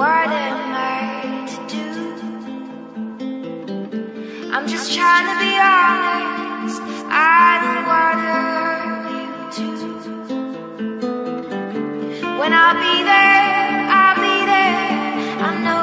What am I to do? I'm just trying to be honest. I don't wanna hurt you too. When I'll be there, I'll be there. I know.